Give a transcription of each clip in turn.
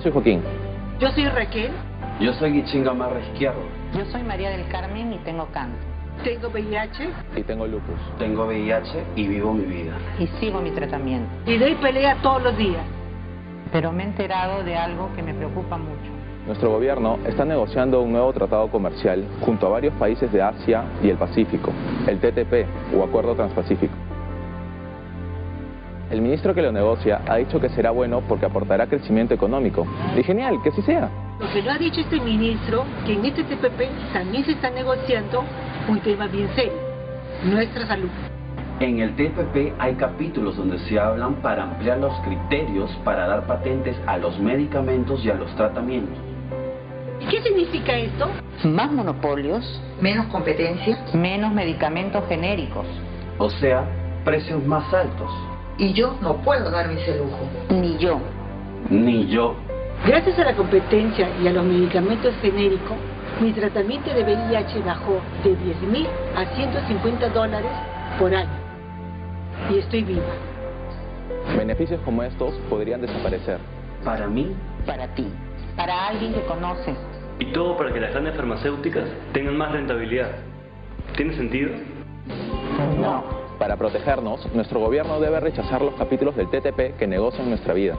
Yo soy Joaquín. Yo soy Raquel. Yo soy Guichinga Marra Izquierdo. Yo soy María del Carmen y tengo cáncer. Tengo VIH. Y tengo lupus. Tengo VIH y vivo mi vida. Y sigo mi tratamiento. Y doy pelea todos los días. Pero me he enterado de algo que me preocupa mucho. Nuestro gobierno está negociando un nuevo tratado comercial junto a varios países de Asia y el Pacífico, el TTP o Acuerdo Transpacífico. El ministro que lo negocia ha dicho que será bueno porque aportará crecimiento económico. Y genial, que así sea. Lo que no ha dicho este ministro, que en este TPP también se está negociando un tema bien serio, nuestra salud. En el TPP hay capítulos donde se hablan para ampliar los criterios para dar patentes a los medicamentos y a los tratamientos. ¿Qué significa esto? Más monopolios, menos competencia, menos medicamentos genéricos. O sea, precios más altos. Y yo no puedo darme ese lujo. Ni yo. Ni yo. Gracias a la competencia y a los medicamentos genéricos, mi tratamiento de VIH bajó de 10 mil a 150 dólares por año. Y estoy viva. Beneficios como estos podrían desaparecer. Para mí. Para ti. Para alguien que conoces. Y todo para que las grandes farmacéuticas tengan más rentabilidad. ¿Tiene sentido? No. Para protegernos, nuestro gobierno debe rechazar los capítulos del TTP que negocian nuestra vida.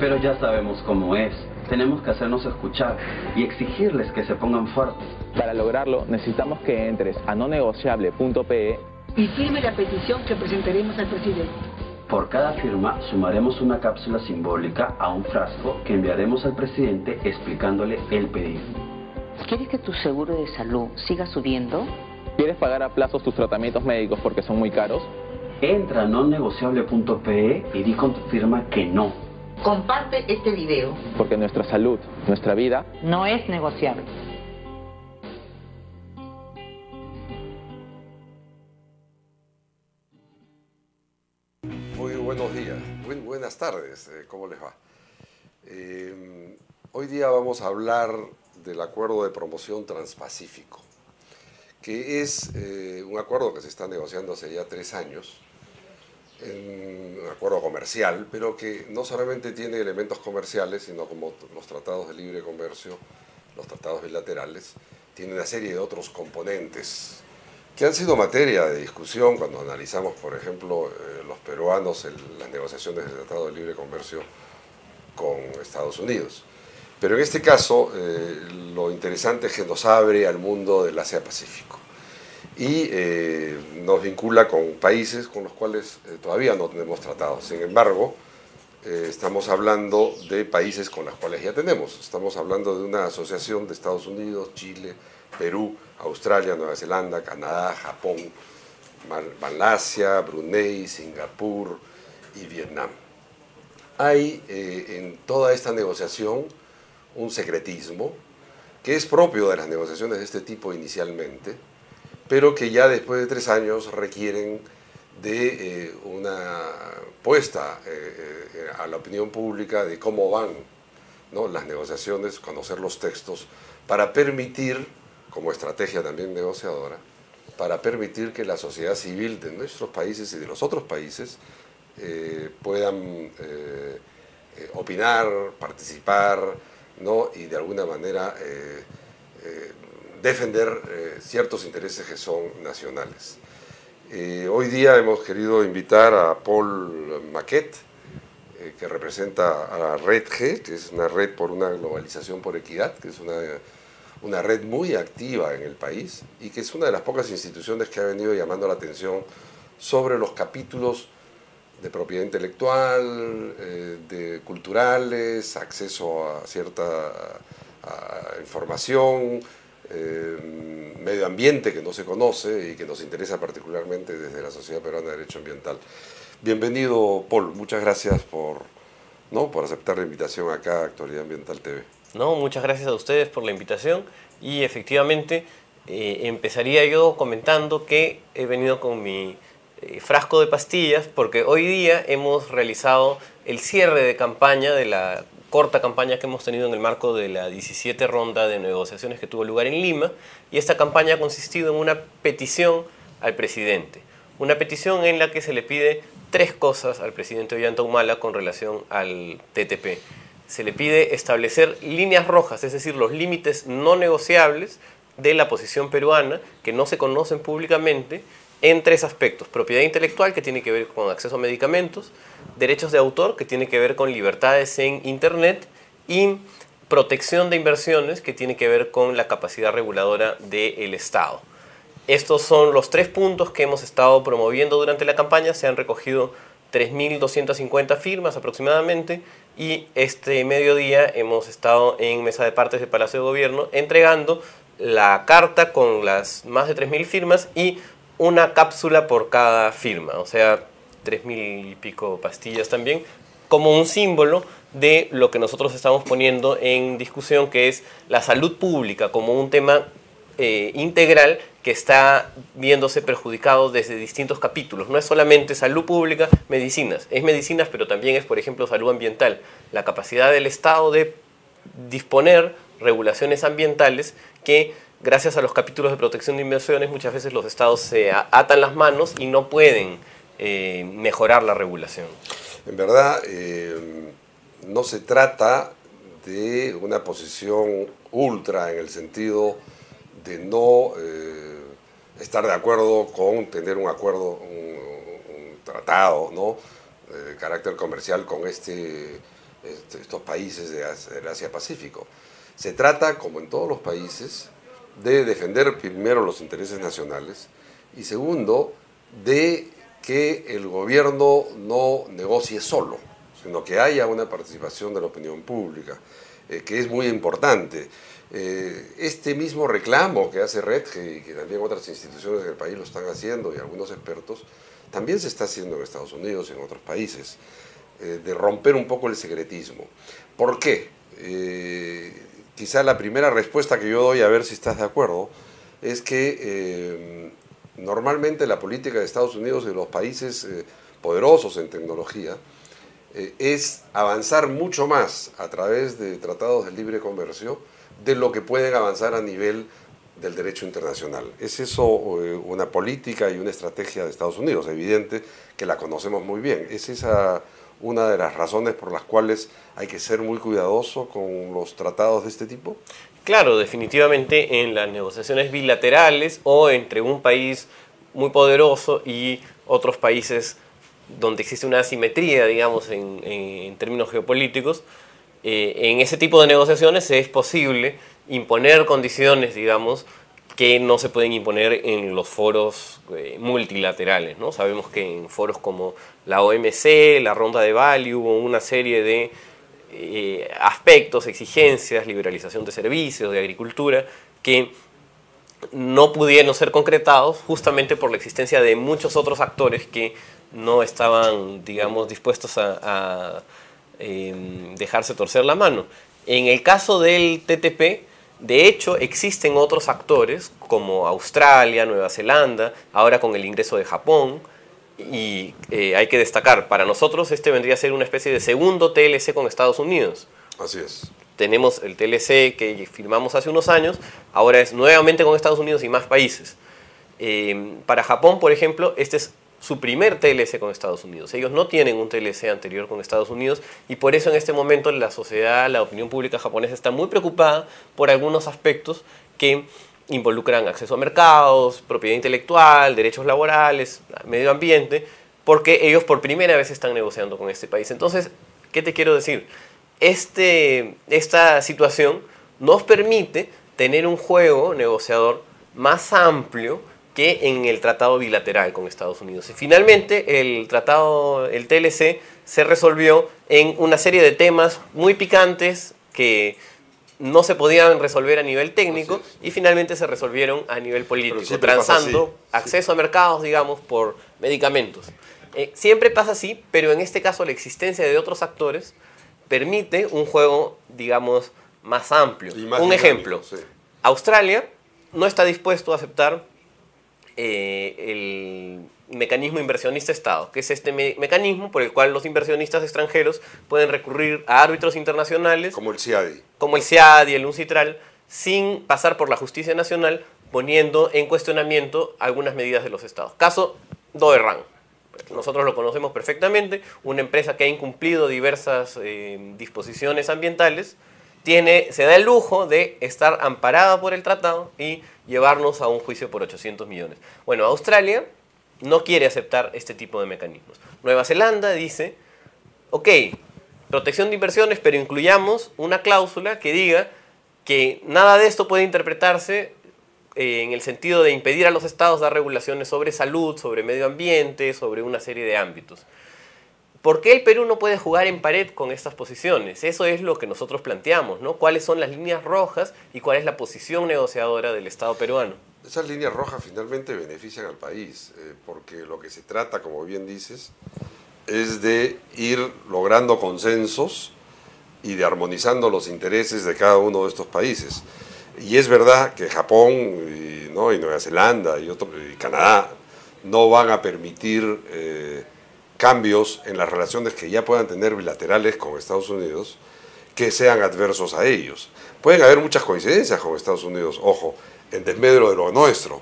Pero ya sabemos cómo es. Tenemos que hacernos escuchar y exigirles que se pongan fuertes. Para lograrlo, necesitamos que entres a nonegociable.pe y firme la petición que presentaremos al presidente. Por cada firma sumaremos una cápsula simbólica a un frasco que enviaremos al presidente explicándole el pedido. ¿Quieres que tu seguro de salud siga subiendo? ¿Quieres pagar a plazos tus tratamientos médicos porque son muy caros? Entra a nonnegociable.pe y di con tu firma que no. Comparte este video. Porque nuestra salud, nuestra vida, no es negociable. Muy buenos días, muy buenas tardes, eh, ¿cómo les va? Eh, hoy día vamos a hablar del acuerdo de promoción transpacífico, que es eh, un acuerdo que se está negociando hace ya tres años, un acuerdo comercial, pero que no solamente tiene elementos comerciales, sino como los tratados de libre comercio, los tratados bilaterales, tiene una serie de otros componentes que han sido materia de discusión cuando analizamos, por ejemplo, eh, los peruanos en las negociaciones del Tratado de Libre Comercio con Estados Unidos. Pero en este caso, eh, lo interesante es que nos abre al mundo del Asia-Pacífico y eh, nos vincula con países con los cuales todavía no tenemos tratados. Sin embargo, estamos hablando de países con los cuales ya tenemos. Estamos hablando de una asociación de Estados Unidos, Chile, Perú, Australia, Nueva Zelanda, Canadá, Japón, Malasia, Brunei, Singapur y Vietnam. Hay eh, en toda esta negociación un secretismo que es propio de las negociaciones de este tipo inicialmente, pero que ya después de tres años requieren de eh, una puesta eh, a la opinión pública de cómo van las negociaciones, conocer los textos, para permitir como estrategia también negociadora para permitir que la sociedad civil de nuestros países y de los otros países eh, puedan eh, eh, opinar, participar ¿no? y de alguna manera defender ciertos intereses que son nacionales. hoy día hemos querido invitar a Paul Maquet, que representa a la Red G, que es una red por una globalización por equidad, que es una una red muy activa en el país y que es una de las pocas instituciones que ha venido llamando la atención sobre los capítulos de propiedad intelectual, eh, de culturales, acceso a cierta información, eh, medio ambiente que no se conoce y que nos interesa particularmente desde la Sociedad Peruana de Derecho Ambiental. Bienvenido, Paul. Muchas gracias por, ¿no? por aceptar la invitación acá a Actualidad Ambiental TV. No, muchas gracias a ustedes por la invitación y efectivamente eh, empezaría yo comentando que he venido con mi eh, frasco de pastillas porque hoy día hemos realizado el cierre de campaña de la corta campaña que hemos tenido en el marco de la 17 ronda de negociaciones que tuvo lugar en Lima y esta campaña ha consistido en una petición al presidente, una petición en la que se le pide tres cosas al presidente Ollanta Humala con relación al TTP. se le pide establecer líneas rojas, es decir, los límites no negociables de la posición peruana que no se conocen públicamente en tres aspectos. Propiedad intelectual, que tiene que ver con acceso a medicamentos, derechos de autor, que tiene que ver con libertades en Internet, y protección de inversiones, que tiene que ver con la capacidad reguladora del Estado. Estos son los tres puntos que hemos estado promoviendo durante la campaña. Se han recogido 3.250 firmas aproximadamente y este mediodía hemos estado en mesa de partes del Palacio de Gobierno entregando la carta con las más de 3.000 firmas y una cápsula por cada firma, o sea, 3.000 y pico pastillas también, como un símbolo de lo que nosotros estamos poniendo en discusión, que es la salud pública como un tema eh, integral que está viéndose perjudicado desde distintos capítulos. No es solamente salud pública, medicinas. Es medicinas, pero también es, por ejemplo, salud ambiental. La capacidad del Estado de disponer regulaciones ambientales que, gracias a los capítulos de protección de inversiones, muchas veces los Estados se atan las manos y no pueden eh, mejorar la regulación. En verdad, eh, no se trata de una posición ultra en el sentido de no eh, estar de acuerdo con tener un acuerdo, un, tratado, ¿no? de carácter comercial con este, este estos países de Asia-Pacífico. Se trata, como en todos los países, de defender primero los intereses nacionales y segundo, de que el gobierno no negocie solo, sino que haya una participación de la opinión pública, eh, que es muy importante. Eh, este mismo reclamo que hace Red, y que también otras instituciones del país lo están haciendo y algunos expertos, también se está haciendo en Estados Unidos y en otros países, eh, de romper un poco el secretismo. ¿Por qué? Quizá la primera respuesta que yo doy, a ver si estás de acuerdo, es que normalmente la política de Estados Unidos y de los países poderosos en tecnología es avanzar mucho más a través de tratados de libre comercio de lo que pueden avanzar a nivel del derecho internacional. Es eso eh, una política y una estrategia de Estados Unidos, evidente que la conocemos muy bien. Es esa una de las razones por las cuales hay que ser muy cuidadoso con los tratados de este tipo. Claro, definitivamente en las negociaciones bilaterales o entre un país muy poderoso y otros países donde existe una asimetría, digamos, en términos geopolíticos, eh, en ese tipo de negociaciones es posible imponer condiciones, digamos, que no se pueden imponer en los foros eh, multilaterales. ¿no? Sabemos que en foros como la OMC, la Ronda de hubo una serie de eh, aspectos, exigencias, liberalización de servicios, de agricultura, que no pudieron ser concretados justamente por la existencia de muchos otros actores que no estaban, digamos, dispuestos a dejarse torcer la mano. En el caso del TTP, de hecho, existen otros actores como Australia, Nueva Zelanda, ahora con el ingreso de Japón, y eh, hay que destacar, para nosotros este vendría a ser una especie de segundo TLC con Estados Unidos. Así es. Tenemos el TLC que firmamos hace unos años, ahora es nuevamente con Estados Unidos y más países. Eh, para Japón, por ejemplo, este es su primer TLC con Estados Unidos. Ellos no tienen un TLC anterior con Estados Unidos y por eso en este momento la sociedad, la opinión pública japonesa está muy preocupada por algunos aspectos que involucran acceso a mercados, propiedad intelectual, derechos laborales, medio ambiente, porque ellos por primera vez están negociando con este país. Entonces, ¿qué te quiero decir? Este, esta situación nos permite tener un juego negociador más amplio que en el tratado bilateral con Estados Unidos. Y finalmente el tratado, el TLC, se resolvió en una serie de temas muy picantes que no se podían resolver a nivel técnico y finalmente se resolvieron a nivel político, transando acceso a mercados, digamos, por medicamentos. Eh, siempre pasa así, pero en este caso la existencia de otros actores permite un juego, digamos, más amplio. un ejemplo, Australia no está dispuesto a aceptar eh, el mecanismo inversionista Estado, que es este mecanismo por el cual los inversionistas extranjeros pueden recurrir a árbitros internacionales. Como el CIADI. Como el CIADI, el UNCITRAL, sin pasar por la justicia nacional, poniendo en cuestionamiento algunas medidas de los Estados. Caso Doerran. nosotros lo conocemos perfectamente, una empresa que ha incumplido diversas eh, disposiciones ambientales, tiene, se da el lujo de estar amparada por el tratado y llevarnos a un juicio por 800 millones. Bueno, Australia no quiere aceptar este tipo de mecanismos. Nueva Zelanda dice, ok, protección de inversiones, pero incluyamos una cláusula que diga que nada de esto puede interpretarse eh, en el sentido de impedir a los estados dar regulaciones sobre salud, sobre medio ambiente, sobre una serie de ámbitos. ¿Por qué el Perú no puede jugar en pared con estas posiciones? Eso es lo que nosotros planteamos, ¿no? ¿Cuáles son las líneas rojas y cuál es la posición negociadora del Estado peruano? Esas líneas rojas finalmente benefician al país, eh, porque lo que se trata, como bien dices, es de ir logrando consensos y de armonizando los intereses de cada uno de estos países. Y es verdad que Japón y, ¿no? y Nueva Zelanda y, otro, y Canadá no van a permitir eh, cambios en las relaciones que ya puedan tener bilaterales con Estados Unidos que sean adversos a ellos. Pueden haber muchas coincidencias con Estados Unidos, ojo, en desmedro de lo nuestro.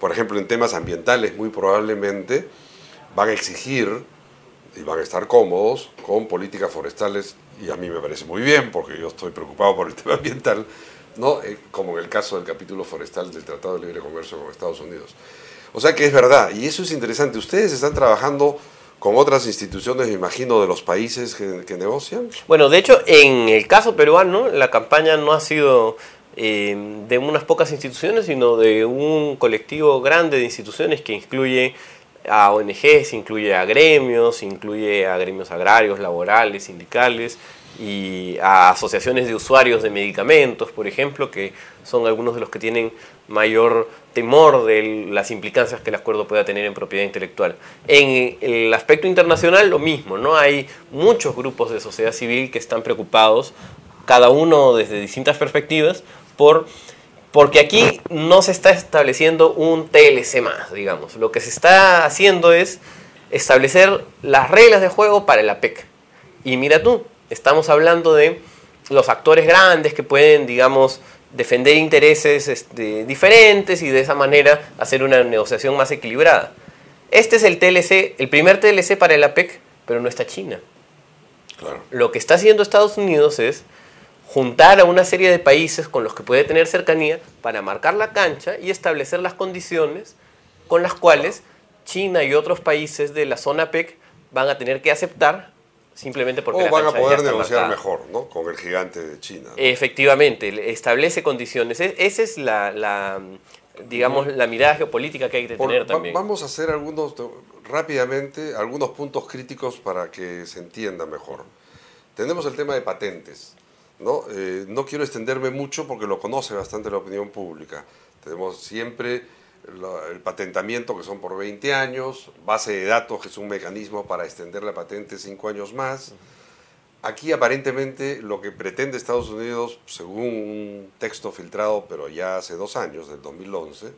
Por ejemplo, en temas ambientales muy probablemente van a exigir y van a estar cómodos con políticas forestales y a mí me parece muy bien porque yo estoy preocupado por el tema ambiental, ¿no? Eh, como en el caso del capítulo forestal del Tratado de Libre Comercio con Estados Unidos. O sea que es verdad, y eso es interesante. Ustedes están trabajando con otras instituciones, me imagino, de los países que, negocian. Bueno, de hecho, en el caso peruano, la campaña no ha sido eh, de unas pocas instituciones, sino de un colectivo grande de instituciones que incluye a ONGs, incluye a gremios, incluye a gremios agrarios, laborales, sindicales y a asociaciones de usuarios de medicamentos, por ejemplo, que son algunos de los que tienen mayor temor de las implicancias que el acuerdo pueda tener en propiedad intelectual. En el aspecto internacional lo mismo, ¿no? Hay muchos grupos de sociedad civil que están preocupados, cada uno desde distintas perspectivas, por porque aquí no se está estableciendo un TLC más, digamos. Lo que se está haciendo es establecer las reglas de juego para el APEC. Y mira tú, estamos hablando de los actores grandes que pueden, digamos, defender intereses este, diferentes y de esa manera hacer una negociación más equilibrada. Este es el TLC, el primer TLC para el APEC, pero no está China. Lo que está haciendo Estados Unidos es juntar a una serie de países con los que puede tener cercanía para marcar la cancha y establecer las condiciones con las cuales China y otros países de la zona PEC van a tener que aceptar simplemente porque o van a poder negociar mejor ¿no? con el gigante de China. Efectivamente, establece condiciones. E, esa es la, digamos, la mirada geopolítica que hay que tener también. Vamos a hacer algunos, rápidamente, algunos puntos críticos para que se entienda mejor. Tenemos el tema de patentes. ¿no? Eh, no quiero extenderme mucho porque lo conoce bastante la opinión pública. Tenemos siempre el patentamiento que son por 20 años, base de datos que es un mecanismo para extender la patente 5 años más. Aquí aparentemente lo que pretende Estados Unidos, según un texto filtrado, pero ya hace dos años, del 2011,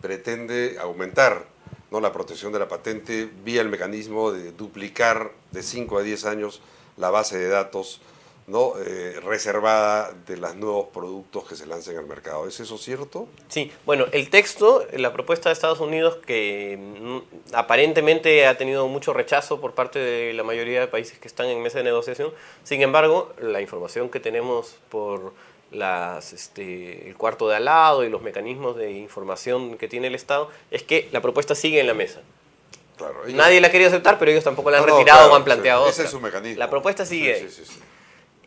pretende aumentar ¿no? la protección de la patente vía el mecanismo de duplicar de 5 a 10 años la base de datos ¿no? Eh, reservada de los nuevos productos que se lancen al mercado. ¿Es eso cierto? Sí, bueno, el texto, la propuesta de Estados Unidos, que mm, aparentemente ha tenido mucho rechazo por parte de la mayoría de países que están en mesa de negociación, sin embargo, la información que tenemos por las, este, el cuarto de al lado y los mecanismos de información que tiene el Estado es que la propuesta sigue en la mesa. Nadie la ha querido aceptar, pero ellos tampoco la han retirado o han planteado ese es su mecanismo. La propuesta sigue. Sí, sí,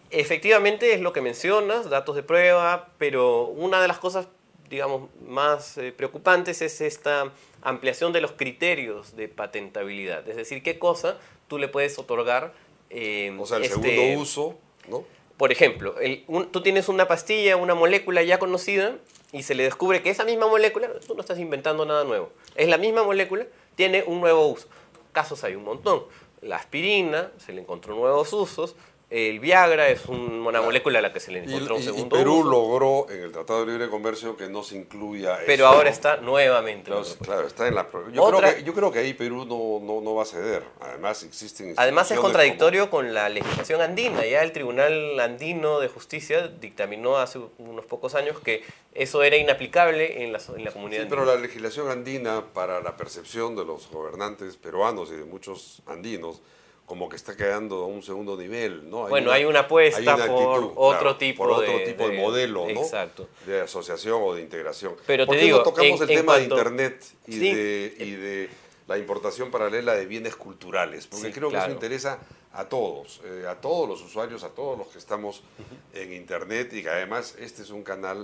Efectivamente es lo que mencionas, datos de prueba, pero una de las cosas, digamos, más eh, preocupantes es esta ampliación de los criterios de patentabilidad. Es decir, qué cosa tú le puedes otorgar. Eh, o sea, el este segundo uso, ¿no? Por ejemplo, tú tienes una pastilla, una molécula ya conocida, y se le descubre que esa misma molécula, tú no estás inventando nada nuevo, es la misma molécula, tiene un nuevo uso. Casos hay un montón. La aspirina, se le encontró nuevos usos, El Viagra es un- una molécula a la que se le Y, encontró un y segundo Perú uso, logró en el Tratado de Libre Comercio que no se incluya pero eso, ahora está nuevamente. Claro, claro, está en la... Yo, Otra- creo que, yo creo que ahí Perú no, no, no va a ceder. Además existen... Además es contradictorio con la legislación andina. Ya el Tribunal Andino de Justicia dictaminó hace unos pocos años que eso era inaplicable en la, en comunidad Sí, pero andina. la legislación andina para la percepción de los gobernantes peruanos y de muchos andinos como que está quedando a un segundo nivel, ¿no? Bueno, hay una apuesta hay una por otro tipo por otro de- tipo de, de- modelo, ¿no? exacto. De asociación o de integración. Pero ¿Por te qué digo, no tocamos en- el en tema cuanto- de Internet y, Sí. de, y de la importación paralela de bienes culturales? Porque Sí, creo que eso interesa a todos, eh, a todos los usuarios, a todos los que estamos en Internet y que además este es un canal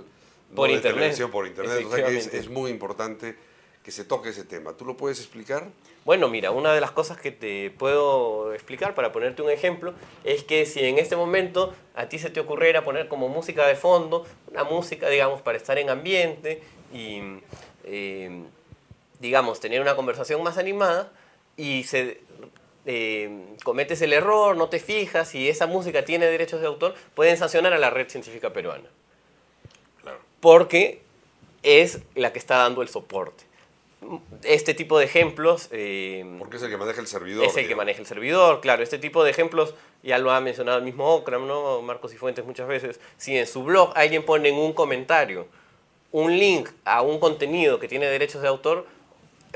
no Por de Internet, televisión por Internet. O sea que es muy importante que se toque ese tema. ¿Tú lo puedes explicar? Bueno, mira, una de las cosas que te puedo explicar para ponerte un ejemplo es que si en este momento a ti se te ocurriera poner como música de fondo, una música, digamos, para estar en ambiente y, eh, digamos, tener una conversación más animada y se eh, cometes el error, no te fijas y esa música tiene derechos de autor, pueden sancionar a la red científica peruana. Claro. Porque es la que está dando el soporte. Este tipo de ejemplos... eh, Porque es el que maneja el servidor. es el que maneja el servidor, claro. Este tipo de ejemplos ya lo ha mencionado el mismo Ocram, ¿no? Marcos y Fuentes muchas veces. Si en su blog alguien pone en un comentario un link a un contenido que tiene derechos de autor,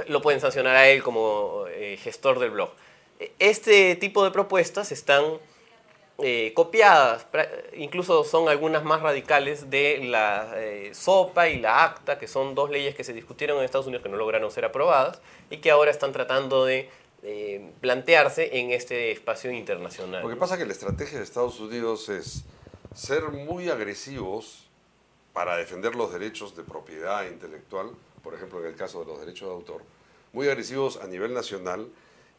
lo pueden sancionar a él como eh, gestor del blog. E- Este tipo de propuestas están eh, copiadas, incluso son algunas más radicales de la eh, SOPA y la ACTA, que son dos leyes que se discutieron en Estados Unidos que no lograron ser aprobadas y que ahora están tratando de eh, plantearse en este espacio internacional. Lo que pasa es que la estrategia de Estados Unidos es ser muy agresivos para defender los derechos de propiedad intelectual, por ejemplo en el caso de los derechos de autor, muy agresivos a nivel nacional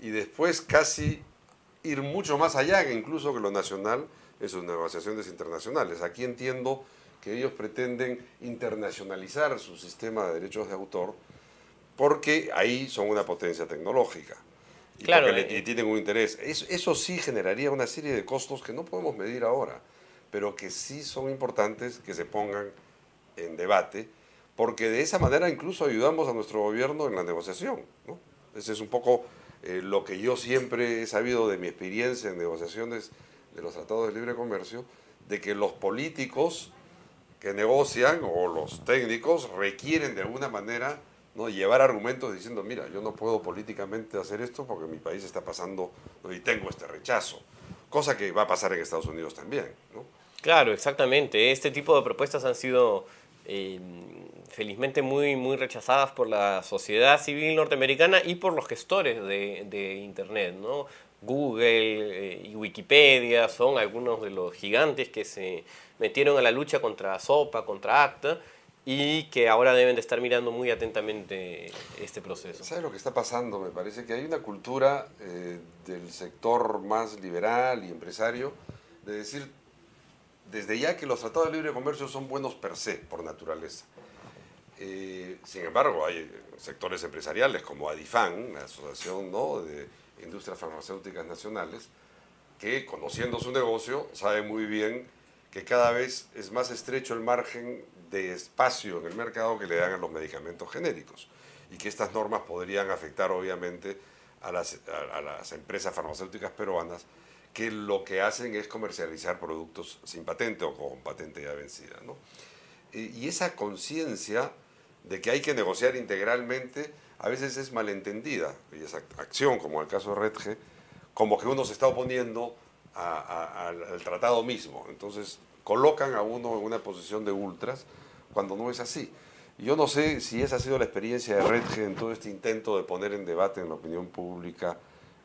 y después casi ir mucho más allá que incluso que lo nacional en sus negociaciones internacionales. Aquí entiendo que ellos pretenden internacionalizar su sistema de derechos de autor porque ahí son una potencia tecnológica. Y, Claro, le- eh, y tienen un interés. Eso, eso sí generaría una serie de costos que no podemos medir ahora, pero que sí son importantes que se pongan en debate, porque de esa manera incluso ayudamos a nuestro gobierno en la negociación. ¿no? Ese es un poco eh, lo que yo siempre he sabido de mi experiencia en negociaciones de los tratados de libre comercio, de que los políticos que negocian o los técnicos requieren de alguna manera ¿no? llevar argumentos diciendo, mira, yo no puedo políticamente hacer esto porque mi país está pasando y tengo este rechazo. Cosa que va a pasar en Estados Unidos también. Claro, exactamente. Este tipo de propuestas han sido eh, felizmente muy, muy rechazadas por la sociedad civil norteamericana y por los gestores de, de Internet. ¿no? Google eh, y Wikipedia son algunos de los gigantes que se metieron a la lucha contra SOPA, contra ACTA y que ahora deben de estar mirando muy atentamente este proceso. ¿Sabes lo que está pasando? Me parece que hay una cultura eh, del sector más liberal y empresario de decir desde ya que los tratados de libre comercio son buenos per se, por naturaleza. Eh, sin embargo, hay sectores empresariales como ADIFAN, la Asociación ¿no? de Industrias Farmacéuticas Nacionales, que conociendo su negocio saben muy bien que cada vez es más estrecho el margen de espacio en el mercado que le dan a los medicamentos genéricos y que estas normas podrían afectar obviamente a las, a las empresas farmacéuticas peruanas que lo que hacen es comercializar productos sin patente o con patente ya vencida. ¿no? Eh, Y esa conciencia de que hay que negociar integralmente a veces es malentendida, y esa acción, como el caso de Redge, como que uno se está oponiendo al tratado mismo. Entonces colocan a uno en una posición de ultras cuando no es así. Yo no sé si esa ha sido la experiencia de Redge en todo este intento de poner en debate en la opinión pública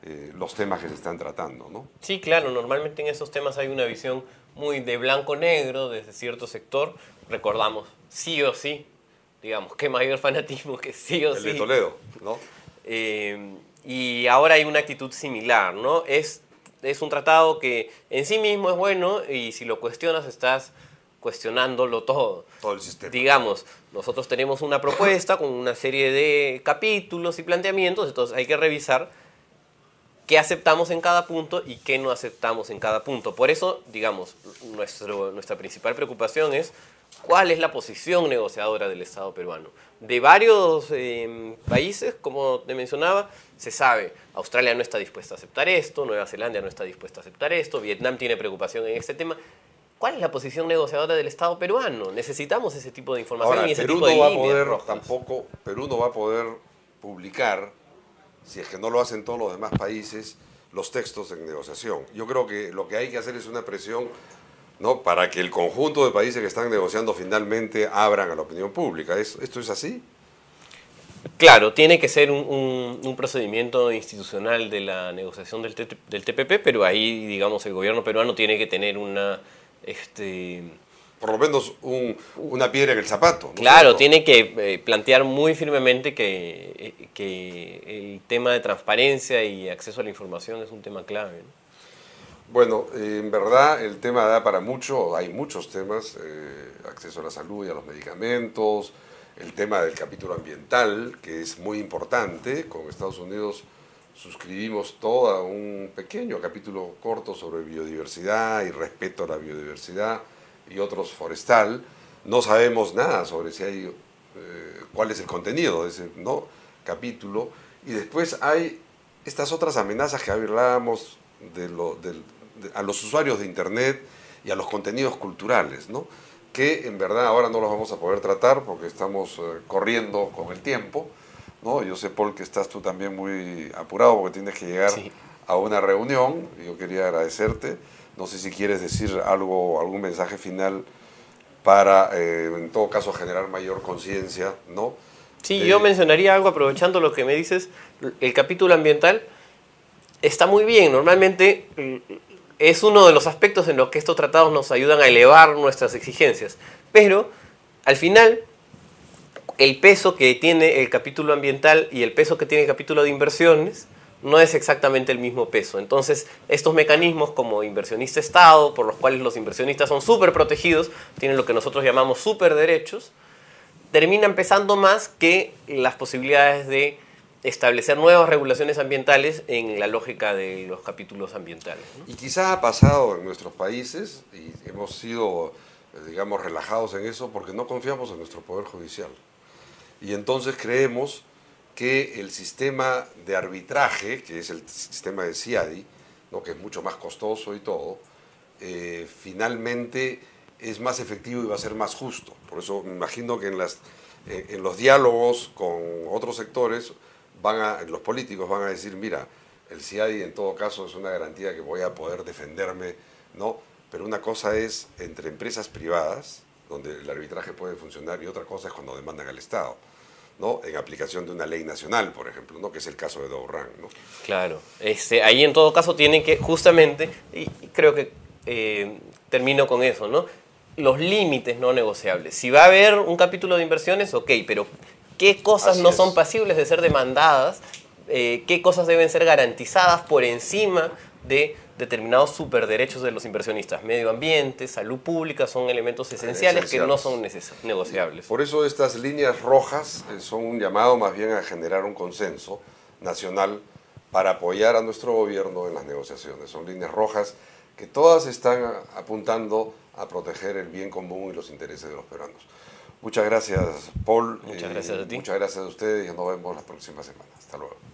eh, los temas que se están tratando, ¿no? Sí, claro, normalmente en esos temas hay una visión muy de blanco-negro desde cierto sector. Recordamos, sí o sí, digamos, qué mayor fanatismo que sí o El sí. de Toledo, ¿no? Eh, y ahora hay una actitud similar, ¿no? Es, es un tratado que en sí mismo es bueno y si lo cuestionas estás cuestionándolo todo. Todo el sistema. Digamos, nosotros tenemos una propuesta con una serie de capítulos y planteamientos, entonces hay que revisar qué aceptamos en cada punto y qué no aceptamos en cada punto. Por eso, digamos, nuestro, nuestra principal preocupación es cuál es la posición negociadora del Estado peruano. De varios eh, países, como te mencionaba, se sabe, Australia no está dispuesta a aceptar esto, Nueva Zelanda no está dispuesta a aceptar esto, Vietnam tiene preocupación en este tema. ¿Cuál es la posición negociadora del Estado peruano? Necesitamos ese tipo de información Ahora, y ese Perú tipo de no va a poder rojas. tampoco, Perú no va a poder publicar, si es que no lo hacen todos los demás países, los textos en negociación. Yo creo que lo que hay que hacer es una presión ¿no? para que el conjunto de países que están negociando finalmente abran a la opinión pública. ¿Es- ¿Esto es así? Claro, tiene que ser un, un- un procedimiento institucional de la negociación del, del TPP, pero ahí, digamos, el gobierno peruano tiene que tener una... Este, Por lo menos un- una piedra en el zapato. ¿no Claro, tiene que eh, plantear muy firmemente que, eh, que el tema de transparencia y acceso a la información es un tema clave. ¿no? Bueno, eh, en verdad el tema da para mucho, hay muchos temas, eh, acceso a la salud y a los medicamentos, el tema del capítulo ambiental, que es muy importante, con Estados Unidos suscribimos todo un pequeño capítulo corto sobre biodiversidad y respeto a la biodiversidad y otros forestal. No sabemos nada sobre si hay, eh, cuál es el contenido de ese ¿no? capítulo. Y después hay estas otras amenazas que hablábamos de lo- de- a los usuarios de Internet y a los contenidos culturales, ¿no? que en verdad ahora no los vamos a poder tratar porque estamos eh, corriendo con el tiempo. ¿no? Yo sé, Paul, que estás tú también muy apurado porque tienes que llegar Sí. a una reunión. Yo quería agradecerte. No sé si quieres decir algo, algún mensaje final para, eh, en todo caso, generar mayor conciencia, ¿no? Sí, de- yo mencionaría algo aprovechando lo que me dices. El capítulo ambiental está muy bien. Normalmente mm, es uno de los aspectos en los que estos tratados nos ayudan a elevar nuestras exigencias. Pero al final, el peso que tiene el capítulo ambiental y el peso que tiene el capítulo de inversiones no es exactamente el mismo peso. Entonces, estos mecanismos como inversionista Estado, por los cuales los inversionistas son súper protegidos, tienen lo que nosotros llamamos super derechos, terminan pesando más que las posibilidades de establecer nuevas regulaciones ambientales en la lógica de los capítulos ambientales. Y quizá ha pasado en nuestros países y hemos sido, digamos, relajados en eso porque no confiamos en nuestro Poder Judicial. Y entonces creemos que el sistema de arbitraje, que es el sistema de CIADI, ¿no? que es mucho más costoso y todo, eh, finalmente es más efectivo y va a ser más justo. Por eso me imagino que en, las, eh, en los diálogos con otros sectores, van a, los políticos van a decir, mira, el CIADI en todo caso es una garantía que voy a poder defenderme, ¿no? Pero una cosa es entre empresas privadas, donde el arbitraje puede funcionar, y otra cosa es cuando demandan al Estado, ¿no? En aplicación de una ley nacional, por ejemplo, ¿no? Que es el caso de Dourran, ¿no? Claro, este, ahí en todo caso tienen que justamente, y y creo que eh, termino con eso, ¿no? Los límites no negociables. Si va a haber un capítulo de inversiones, ok, pero ¿qué cosas Así no es. son pasibles de ser demandadas? Eh, ¿Qué cosas deben ser garantizadas por encima de determinados superderechos de los inversionistas? Medio ambiente, salud pública son elementos esenciales, que no son negociables. Por eso estas líneas rojas eh, son un llamado más bien a generar un consenso nacional para apoyar a nuestro gobierno en las negociaciones. Son líneas rojas que todas están apuntando a proteger el bien común y los intereses de los peruanos. Muchas gracias, Paul. Muchas eh, gracias a ti. Muchas gracias a ustedes y nos vemos la próxima semana. Hasta luego.